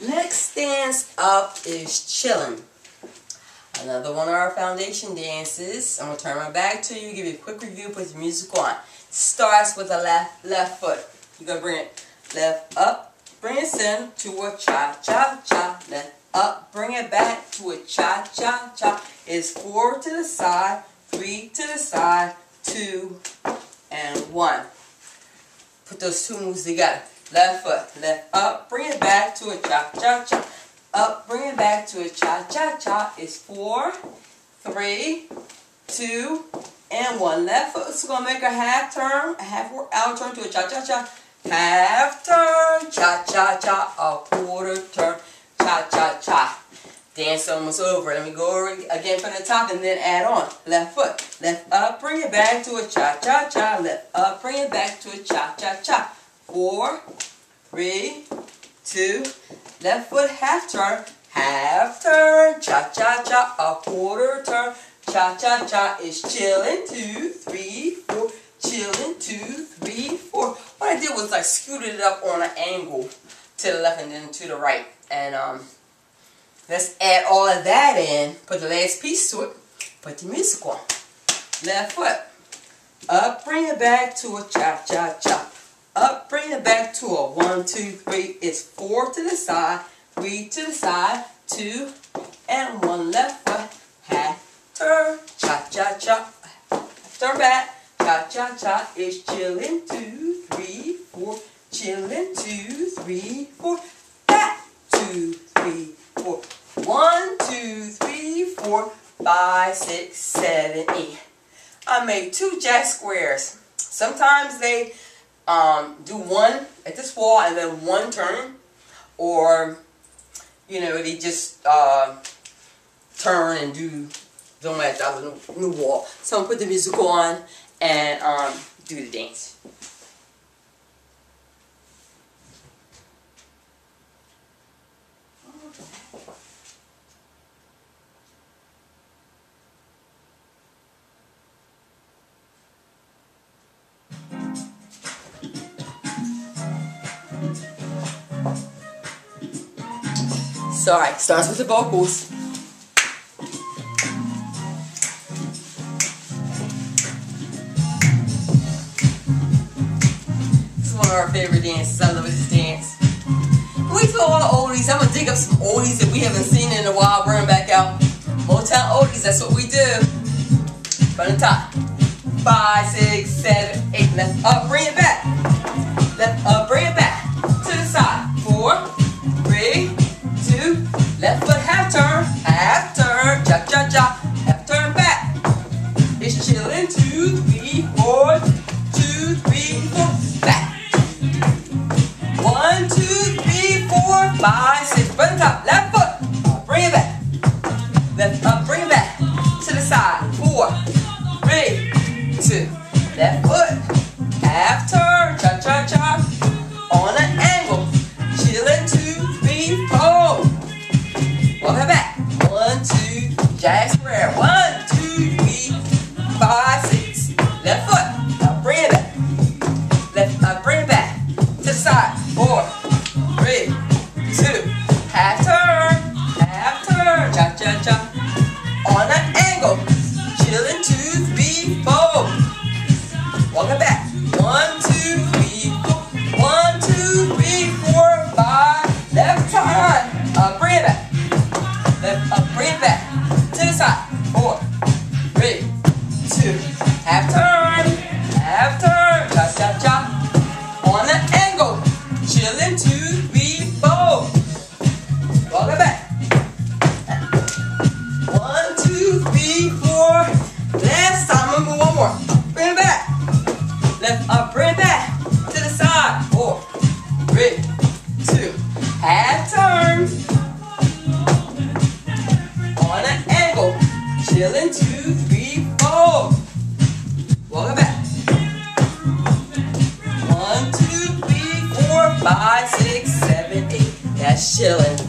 Next dance up is chilling. Another one of our foundation dances. I'm gonna turn my back to you, give you a quick review, put the music on. Starts with a left left foot. You're gonna bring it left up, bring it in to a cha cha cha. Left up, bring it back to a cha cha cha. It's four to the side, three to the side, two, and one. Put those two moves together. Left foot, left up, bring it back to a cha cha cha. Up, bring it back to a cha cha cha. It's four, three, two, and one. Left foot is gonna make a half turn, a half out turn to a cha cha cha. Half turn, cha cha cha, a quarter turn, cha cha cha. Dance almost over. Let me go again from the top and then add on. Left foot, left up, bring it back to a cha cha cha. Left up, bring it back to a cha cha cha. Four, three, two, left foot half turn, half turn, cha cha cha, a quarter turn, cha cha cha is chilling, two, three, four, chilling, two, three, four. What I did was I scooted it up on an angle to the left and then to the right. And um, let's add all of that in, put the last piece to it, put the music on. Left foot, up, bring it back to a cha cha cha. Up, bring it back to a one, two, three. It's four to the side, three to the side, two, and one left foot. Half turn, cha cha cha. Turn back, cha cha cha. It's chillin', two, three, four. Chillin', two, three, four. Back, two, three, four. One, two, three, four, five, six, seven, eight. I made two jazz squares. Sometimes they um, do one at this wall and then one turn, or you know they just uh, turn and do the other new wall. So I'm put the music on and um, do the dance. Sorry, starts with the vocals. This is one of our favorite dances. I love this dance. We do all the oldies. I'm gonna dig up some oldies that we haven't seen in a while. Bring them back out. Motown oldies. That's what we do. From the top. Five, six, seven, eight. Left up. Bring it back. Left up. Bring it back. To the side. Four, four. Two, three, four. Back. One, two, three, four, five, Left, uh, bring it back. To the side. Four, three, two. Half turn. Half turn. Cha cha cha. On an angle. Chillin'. Two, Two, three, four. Walk it back. One, two, three, four, five, six, seven, eight. That's chillin'.